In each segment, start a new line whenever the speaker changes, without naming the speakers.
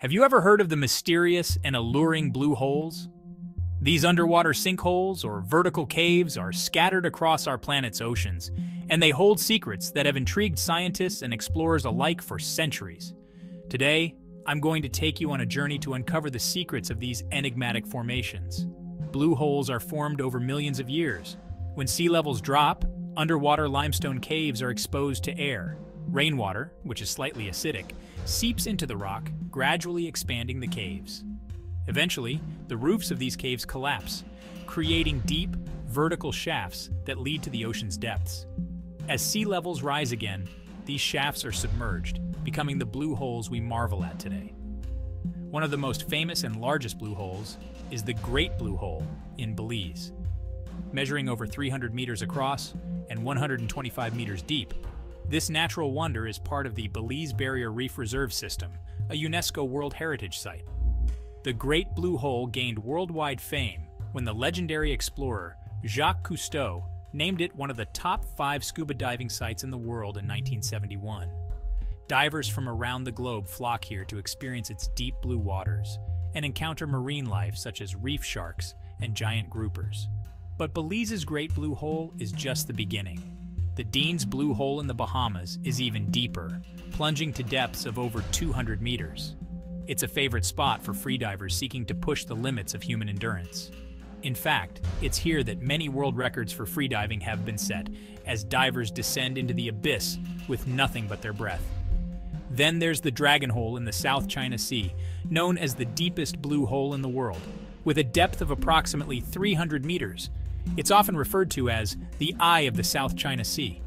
Have you ever heard of the mysterious and alluring blue holes? These underwater sinkholes or vertical caves are scattered across our planet's oceans, and they hold secrets that have intrigued scientists and explorers alike for centuries. Today, I'm going to take you on a journey to uncover the secrets of these enigmatic formations. Blue holes are formed over millions of years. When sea levels drop, underwater limestone caves are exposed to air. Rainwater, which is slightly acidic, seeps into the rock, gradually expanding the caves. Eventually, the roofs of these caves collapse, creating deep, vertical shafts that lead to the ocean's depths. As sea levels rise again, these shafts are submerged, becoming the blue holes we marvel at today. One of the most famous and largest blue holes is the Great Blue Hole in Belize. Measuring over 300 meters across and 125 meters deep, this natural wonder is part of the Belize Barrier Reef Reserve System, a UNESCO World Heritage Site. The Great Blue Hole gained worldwide fame when the legendary explorer Jacques Cousteau named it one of the top five scuba diving sites in the world in 1971. Divers from around the globe flock here to experience its deep blue waters and encounter marine life such as reef sharks and giant groupers. But Belize's Great Blue Hole is just the beginning. The Dean's Blue Hole in the Bahamas is even deeper, plunging to depths of over 200 meters. It's a favorite spot for freedivers seeking to push the limits of human endurance. In fact, it's here that many world records for freediving have been set, as divers descend into the abyss with nothing but their breath. Then there's the Dragon Hole in the South China Sea, known as the deepest blue hole in the world, with a depth of approximately 300 meters it's often referred to as the Eye of the South China Sea.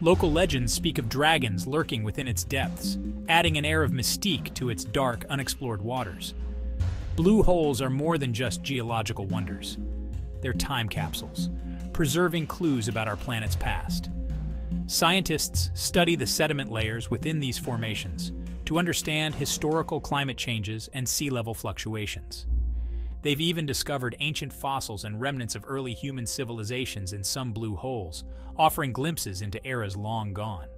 Local legends speak of dragons lurking within its depths, adding an air of mystique to its dark, unexplored waters. Blue holes are more than just geological wonders. They're time capsules, preserving clues about our planet's past. Scientists study the sediment layers within these formations to understand historical climate changes and sea level fluctuations. They've even discovered ancient fossils and remnants of early human civilizations in some blue holes, offering glimpses into eras long gone.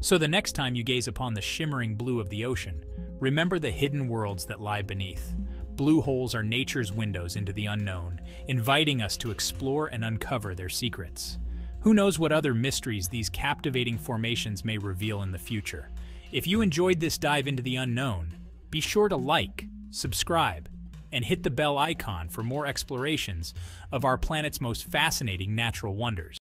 So the next time you gaze upon the shimmering blue of the ocean, remember the hidden worlds that lie beneath. Blue holes are nature's windows into the unknown, inviting us to explore and uncover their secrets. Who knows what other mysteries these captivating formations may reveal in the future? If you enjoyed this dive into the unknown, be sure to like, subscribe, and hit the bell icon for more explorations of our planet's most fascinating natural wonders.